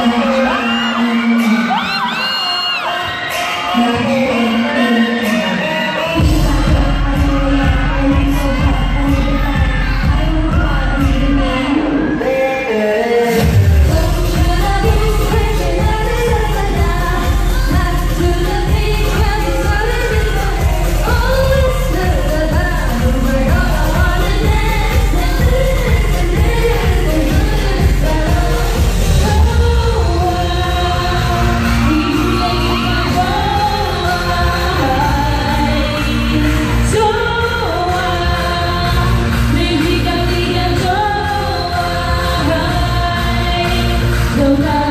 Thank you. 나를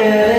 and